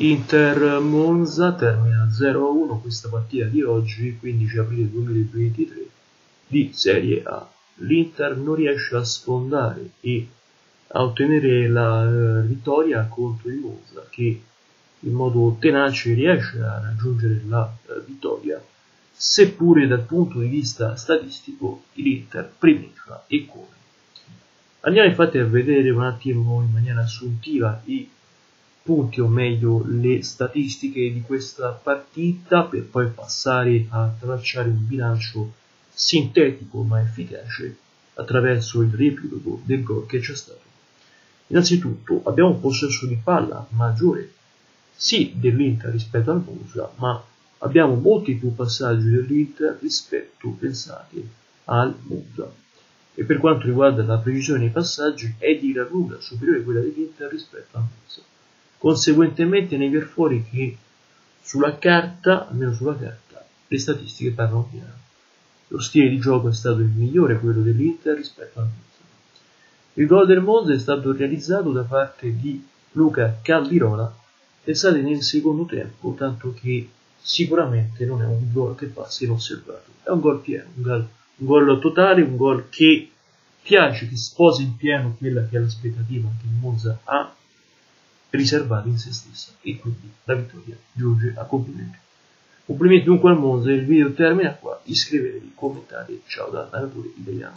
Inter Monza termina 0-1 questa partita di oggi, 15 aprile 2023 di Serie A. L'Inter non riesce a sfondare e a ottenere la eh, vittoria contro il Monza che in modo tenace riesce a raggiungere la eh, vittoria, seppure dal punto di vista statistico l'Inter primeggia e come. Andiamo infatti a vedere un attimo in maniera assuntiva i punti o meglio le statistiche di questa partita per poi passare a tracciare un bilancio sintetico ma efficace attraverso il riepilogo del gol che c'è stato. Innanzitutto abbiamo un possesso di palla maggiore sì dell'Inter rispetto al Monza, ma abbiamo molti più passaggi dell'Inter rispetto, pensate, al Monza. E per quanto riguarda la precisione dei passaggi è di gran lunga superiore a quella dell'Inter rispetto al Monza. Conseguentemente ne viene fuori che sulla carta, almeno sulla carta, le statistiche parlano chiaro. Lo stile di gioco è stato il migliore, quello dell'Inter rispetto al Monza. Il gol del Monza è stato realizzato da parte di Luca Caldirola, pensate nel secondo tempo, tanto che sicuramente non è un gol che passa inosservato, è un gol pieno, un gol, un gol totale, un gol che piace, che sposa in pieno quella che è l'aspettativa che il Monza ha riservata in se stessa e quindi la vittoria giunge a compimento. Complimenti dunque al Monza, il video termina qua, iscrivetevi, commentate, ciao da Naratore Italiano.